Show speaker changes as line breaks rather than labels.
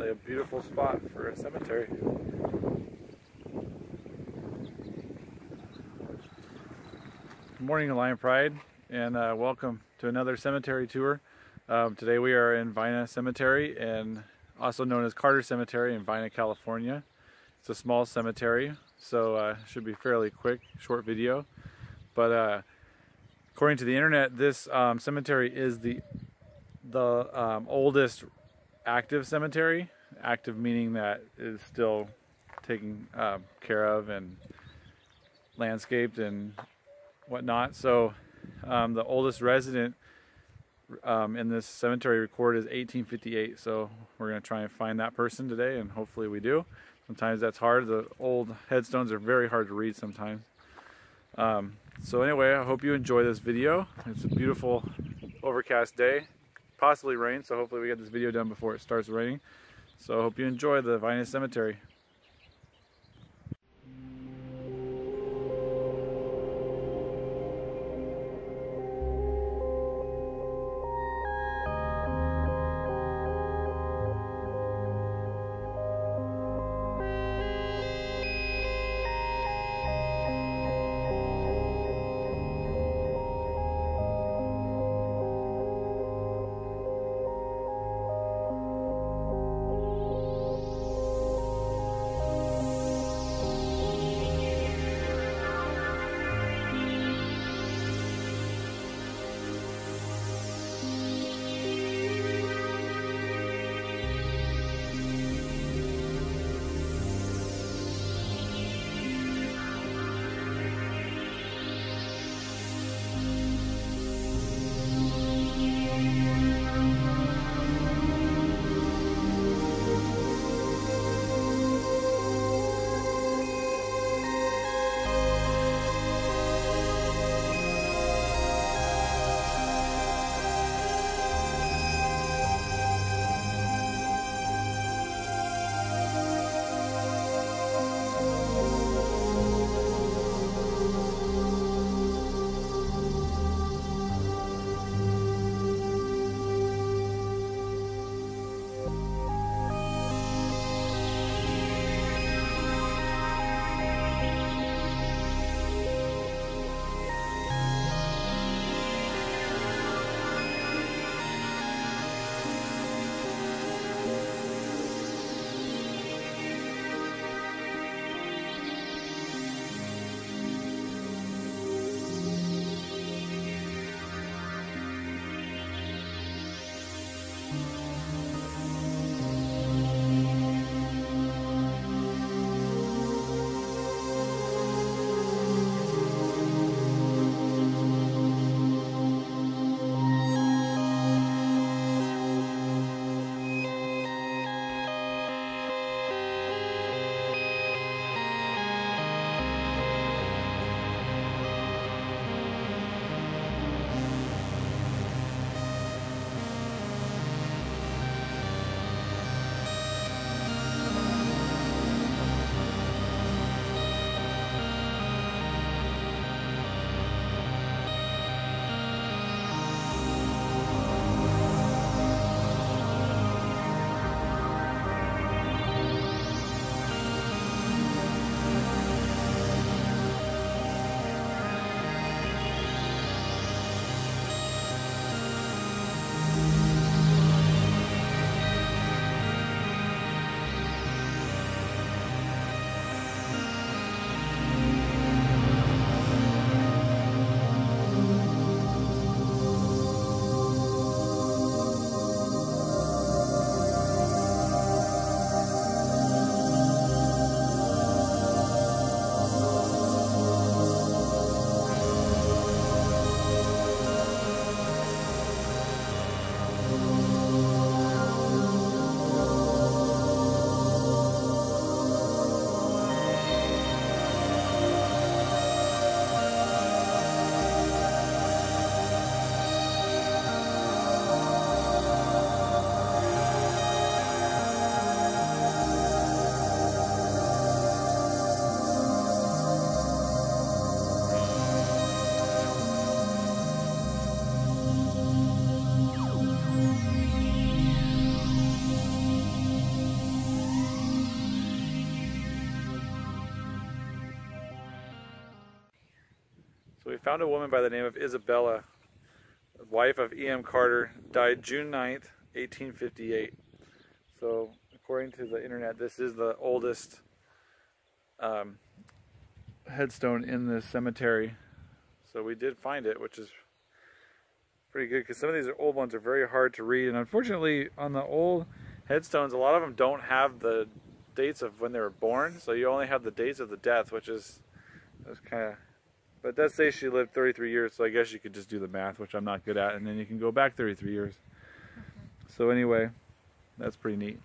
Definitely a beautiful spot for a cemetery. Good morning, Lyon Pryde, and uh, welcome to another cemetery tour. Um, today we are in Vina Cemetery, and also known as Carter Cemetery in Vina, California. It's a small cemetery, so uh, should be fairly quick, short video. But uh, according to the internet, this um, cemetery is the the um, oldest active cemetery. Active meaning that is still taken uh, care of and landscaped and whatnot. So um, the oldest resident um, in this cemetery record is 1858. So we're going to try and find that person today, and hopefully we do. Sometimes that's hard. The old headstones are very hard to read sometimes. Um, so anyway, I hope you enjoy this video. It's a beautiful overcast day, possibly rain, so hopefully we get this video done before it starts raining. So I hope you enjoy the Vina Cemetery. Found a woman by the name of Isabella, wife of E.M. Carter, died June 9th, 1858. So according to the internet, this is the oldest um, headstone in this cemetery. So we did find it, which is pretty good because some of these old ones are very hard to read. And unfortunately, on the old headstones, a lot of them don't have the dates of when they were born. So you only have the dates of the death, which is, is kind of, but does say she lived 33 years. So I guess you could just do the math, which I'm not good at. And then you can go back 33 years. Mm-hmm. So anyway, that's pretty neat.